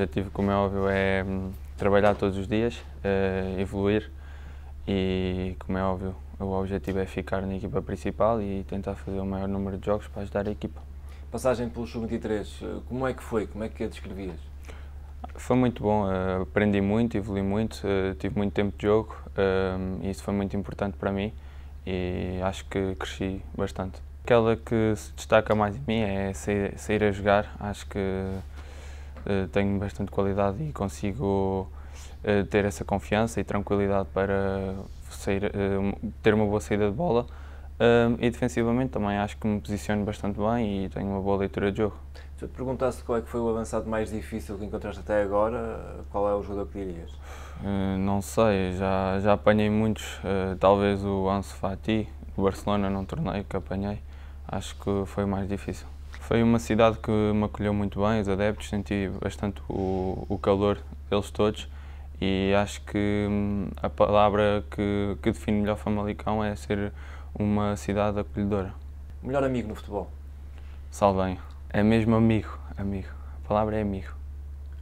objetivo, como é óbvio, é hum, trabalhar todos os dias, eh, evoluir e, como é óbvio, o objetivo é ficar na equipa principal e tentar fazer o maior número de jogos para ajudar a equipa. Passagem pelo Sub-23, eh, como é que foi? Como é que a descrevias? Foi muito bom, eh, aprendi muito, evolui muito, tive muito tempo de jogo e isso foi muito importante para mim e acho que cresci bastante. Aquela que se destaca mais em mim é sair, sair a jogar, acho que tenho bastante qualidade e consigo ter essa confiança e tranquilidade para sair, ter uma boa saída de bola e defensivamente também acho que me posiciono bastante bem e tenho uma boa leitura de jogo. Se eu te perguntasse qual é que foi o avançado mais difícil que encontraste até agora, qual é o jogador que dirias? Não sei, já, já apanhei muitos, talvez o Ansu Fati, o Barcelona num torneio que apanhei, acho que foi o mais difícil. Foi uma cidade que me acolheu muito bem, os adeptos, senti bastante o, o calor deles todos e acho que hum, a palavra que, que define melhor Famalicão é ser uma cidade acolhedora. Melhor amigo no futebol? Saldanho. É mesmo amigo, amigo. A palavra é amigo.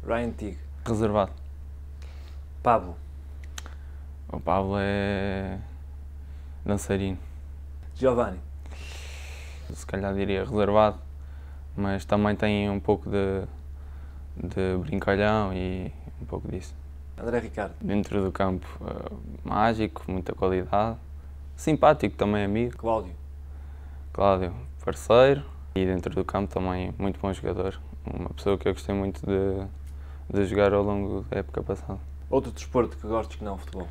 Ryan Tig. Reservado. Pablo. O Pablo é dançarino. Giovanni. Se calhar diria reservado, mas também tem um pouco de, de brincalhão e um pouco disso. André Ricardo. Dentro do campo, uh, mágico, muita qualidade simpático também amigo. Cláudio. Cláudio, parceiro e dentro do campo também muito bom jogador. Uma pessoa que eu gostei muito de, de jogar ao longo da época passada. Outro desporto que gostes que não futebol?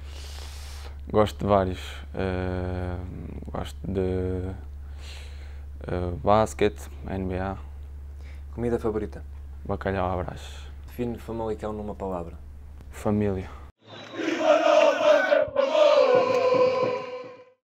Gosto de vários. Uh, gosto de uh, basquete, NBA. Comida favorita? Bacalhau à brás. Define Famalicão numa palavra. Família.